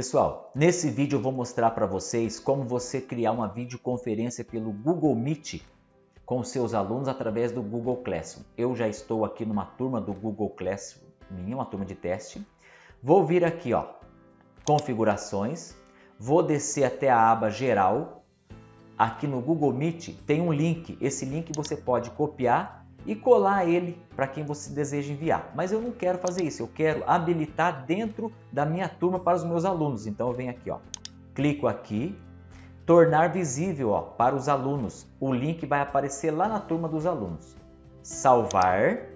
Pessoal, nesse vídeo eu vou mostrar para vocês como você criar uma videoconferência pelo Google Meet com seus alunos através do Google Classroom. Eu já estou aqui numa turma do Google Classroom, minha, uma turma de teste. Vou vir aqui, ó, configurações, vou descer até a aba geral. Aqui no Google Meet tem um link, esse link você pode copiar e colar ele para quem você deseja enviar. Mas eu não quero fazer isso, eu quero habilitar dentro da minha turma para os meus alunos. Então eu venho aqui, ó, clico aqui, tornar visível ó, para os alunos. O link vai aparecer lá na turma dos alunos. Salvar.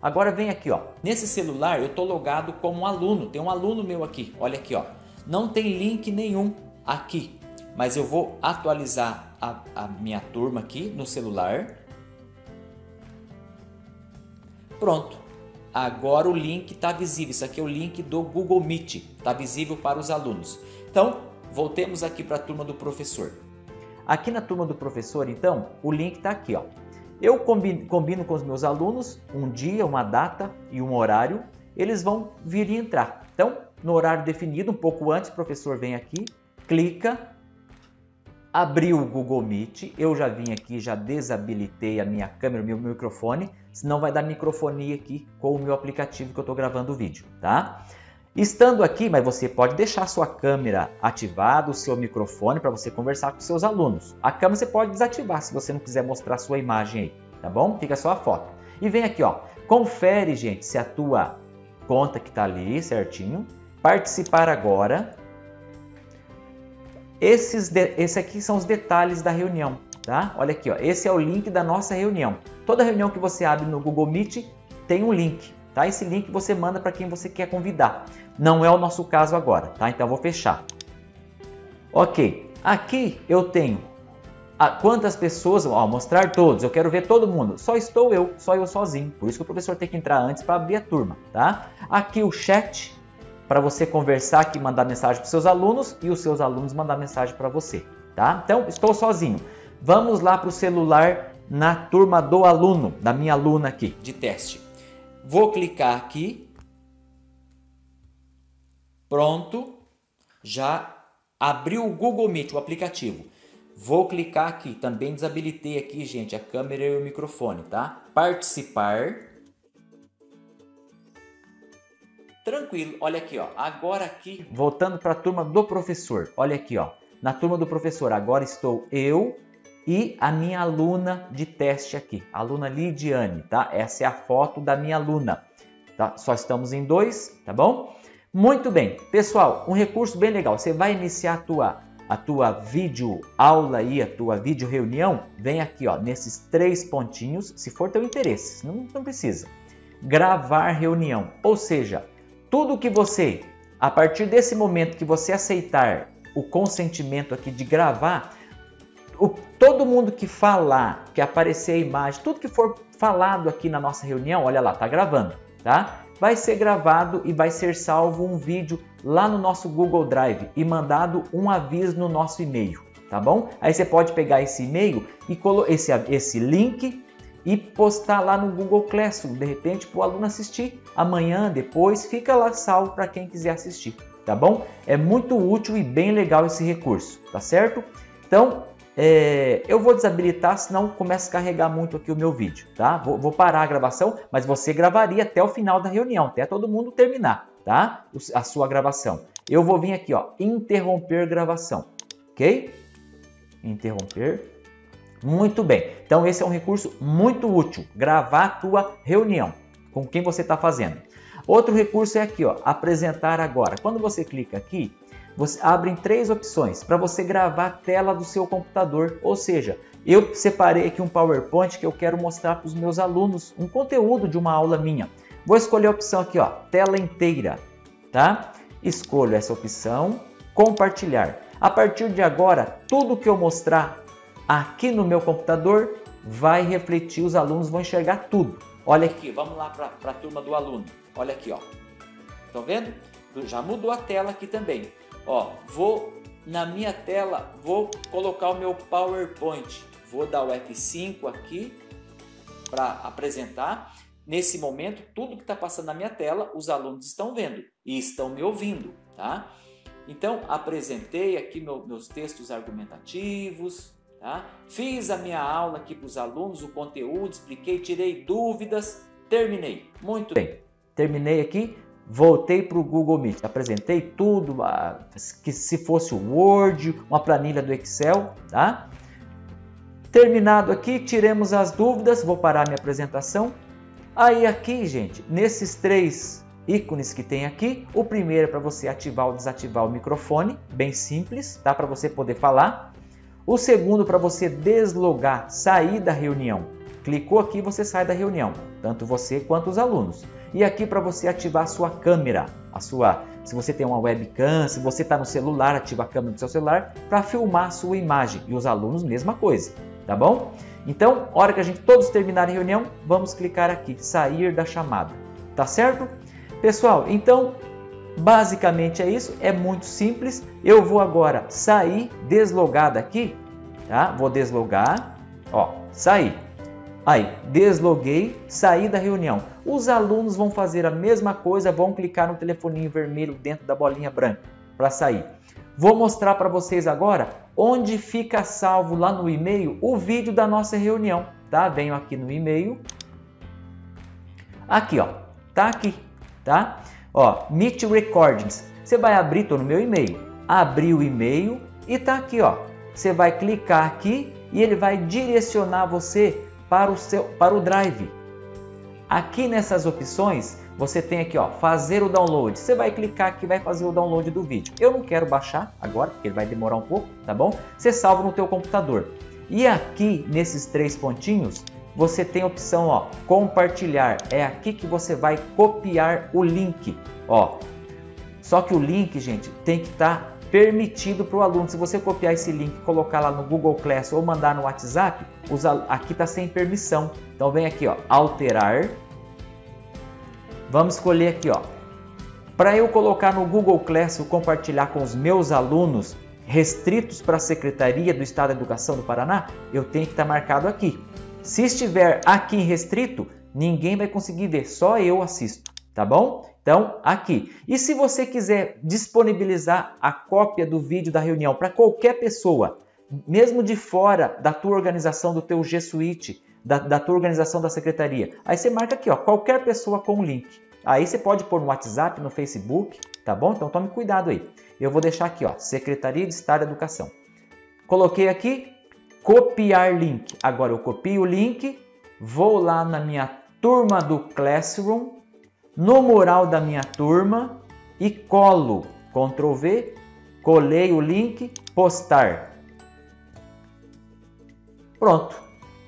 Agora vem aqui, ó. Nesse celular eu estou logado como aluno. Tem um aluno meu aqui. Olha aqui, ó. Não tem link nenhum aqui, mas eu vou atualizar a, a minha turma aqui no celular Pronto. Agora o link está visível. Isso aqui é o link do Google Meet. Está visível para os alunos. Então, voltemos aqui para a turma do professor. Aqui na turma do professor, então, o link está aqui. Ó. Eu combino, combino com os meus alunos um dia, uma data e um horário. Eles vão vir e entrar. Então, no horário definido, um pouco antes, o professor vem aqui, clica, abriu o Google Meet, eu já vim aqui, já desabilitei a minha câmera, o meu microfone, senão vai dar microfonia aqui com o meu aplicativo que eu estou gravando o vídeo, tá? Estando aqui, mas você pode deixar sua câmera ativada, o seu microfone para você conversar com seus alunos. A câmera você pode desativar se você não quiser mostrar sua imagem aí, tá bom? Fica só a foto. E vem aqui, ó, confere, gente, se a tua conta que está ali certinho, participar agora, esses, de, esse aqui são os detalhes da reunião, tá? Olha aqui, ó. Esse é o link da nossa reunião. Toda reunião que você abre no Google Meet tem um link, tá? Esse link você manda para quem você quer convidar. Não é o nosso caso agora, tá? Então eu vou fechar. Ok, aqui eu tenho a, quantas pessoas, ó, mostrar todos, eu quero ver todo mundo. Só estou eu, só eu sozinho. Por isso que o professor tem que entrar antes para abrir a turma, tá? Aqui o chat, para você conversar aqui, mandar mensagem para seus alunos e os seus alunos mandar mensagem para você, tá? Então, estou sozinho. Vamos lá para o celular na turma do aluno, da minha aluna aqui, de teste. Vou clicar aqui. Pronto. Já abriu o Google Meet, o aplicativo. Vou clicar aqui, também desabilitei aqui, gente, a câmera e o microfone, tá? Participar. Tranquilo, olha aqui, ó. Agora aqui, voltando para a turma do professor. Olha aqui, ó. Na turma do professor, agora estou eu e a minha aluna de teste aqui, a aluna Lidiane, tá? Essa é a foto da minha aluna. Tá? Só estamos em dois, tá bom? Muito bem, pessoal, um recurso bem legal. Você vai iniciar a tua a tua vídeo aula aí, a tua vídeo reunião, vem aqui, ó, nesses três pontinhos, se for teu interesse, não, não precisa. Gravar reunião, ou seja, tudo que você, a partir desse momento que você aceitar o consentimento aqui de gravar, o, todo mundo que falar, que aparecer a imagem, tudo que for falado aqui na nossa reunião, olha lá, tá gravando, tá? Vai ser gravado e vai ser salvo um vídeo lá no nosso Google Drive e mandado um aviso no nosso e-mail, tá bom? Aí você pode pegar esse e-mail e esse, esse link e postar lá no Google Classroom, de repente, para o aluno assistir amanhã, depois, fica lá salvo para quem quiser assistir, tá bom? É muito útil e bem legal esse recurso, tá certo? Então, é, eu vou desabilitar, senão começa a carregar muito aqui o meu vídeo, tá? Vou, vou, parar a gravação, mas você gravaria até o final da reunião, até todo mundo terminar, tá? A sua gravação. Eu vou vir aqui, ó, interromper gravação, ok? Interromper muito bem. Então esse é um recurso muito útil. Gravar a tua reunião com quem você está fazendo. Outro recurso é aqui, ó, apresentar agora. Quando você clica aqui, você abre três opções para você gravar a tela do seu computador. Ou seja, eu separei aqui um PowerPoint que eu quero mostrar para os meus alunos um conteúdo de uma aula minha. Vou escolher a opção aqui, ó, tela inteira, tá? Escolho essa opção, compartilhar. A partir de agora, tudo que eu mostrar aqui no meu computador vai refletir, os alunos vão enxergar tudo. Olha aqui, vamos lá para a turma do aluno. Olha aqui, ó. Estão vendo? Já mudou a tela aqui também. Ó, vou na minha tela, vou colocar o meu PowerPoint. Vou dar o F5 aqui para apresentar. Nesse momento, tudo que está passando na minha tela, os alunos estão vendo e estão me ouvindo, tá? Então, apresentei aqui meu, meus textos argumentativos, tá? fiz a minha aula aqui para os alunos, o conteúdo, expliquei, tirei dúvidas, terminei. Muito bem. Terminei aqui, voltei para o Google Meet, apresentei tudo, que se fosse o Word, uma planilha do Excel, tá? Terminado aqui, tiremos as dúvidas, vou parar minha apresentação. Aí aqui, gente, nesses três ícones que tem aqui, o primeiro é para você ativar ou desativar o microfone, bem simples, tá? Para você poder falar. O segundo para você deslogar, sair da reunião. Clicou aqui, você sai da reunião, tanto você quanto os alunos. E aqui para você ativar a sua câmera, a sua, se você tem uma webcam, se você está no celular, ativa a câmera do seu celular para filmar a sua imagem. E os alunos, mesma coisa tá bom? Então, hora que a gente todos terminar a reunião, vamos clicar aqui, sair da chamada, tá certo? Pessoal, então, basicamente é isso, é muito simples. Eu vou agora sair, deslogar daqui, tá? Vou deslogar, ó, sair. Aí, desloguei, saí da reunião. Os alunos vão fazer a mesma coisa, vão clicar no telefoninho vermelho dentro da bolinha branca para sair. Vou mostrar para vocês agora onde fica salvo lá no e-mail o vídeo da nossa reunião, tá? Venho aqui no e-mail. Aqui, ó. Tá aqui, tá? Ó, Meet Recordings. Você vai abrir, tô no meu e-mail. Abrir o e-mail e tá aqui, ó. Você vai clicar aqui e ele vai direcionar você para o seu para o Drive. Aqui nessas opções, você tem aqui, ó, fazer o download. Você vai clicar aqui, vai fazer o download do vídeo. Eu não quero baixar agora, porque ele vai demorar um pouco, tá bom? Você salva no teu computador. E aqui, nesses três pontinhos, você tem a opção, ó, compartilhar. É aqui que você vai copiar o link, ó. Só que o link, gente, tem que estar tá permitido para o aluno. Se você copiar esse link, colocar lá no Google Class ou mandar no WhatsApp, aqui está sem permissão. Então vem aqui, ó, alterar Vamos escolher aqui, ó. Para eu colocar no Google Classroom compartilhar com os meus alunos restritos para a Secretaria do Estado da Educação do Paraná, eu tenho que estar tá marcado aqui. Se estiver aqui restrito, ninguém vai conseguir ver, só eu assisto, tá bom? Então, aqui. E se você quiser disponibilizar a cópia do vídeo da reunião para qualquer pessoa, mesmo de fora da tua organização, do teu G Suite, da, da tua organização da secretaria. Aí você marca aqui, ó, qualquer pessoa com o link. Aí você pode pôr no WhatsApp, no Facebook, tá bom? Então tome cuidado aí. Eu vou deixar aqui, ó, Secretaria de Estado da Educação. Coloquei aqui, copiar link. Agora eu copio o link, vou lá na minha turma do Classroom, no mural da minha turma e colo. Ctrl V, colei o link, postar. Pronto.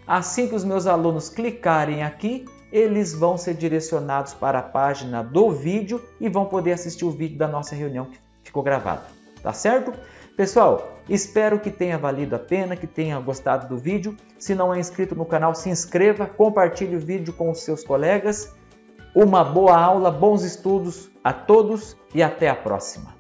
Assim que os meus alunos clicarem aqui, eles vão ser direcionados para a página do vídeo e vão poder assistir o vídeo da nossa reunião que ficou gravado. Tá certo? Pessoal, espero que tenha valido a pena, que tenha gostado do vídeo. Se não é inscrito no canal, se inscreva, compartilhe o vídeo com os seus colegas. Uma boa aula, bons estudos a todos e até a próxima.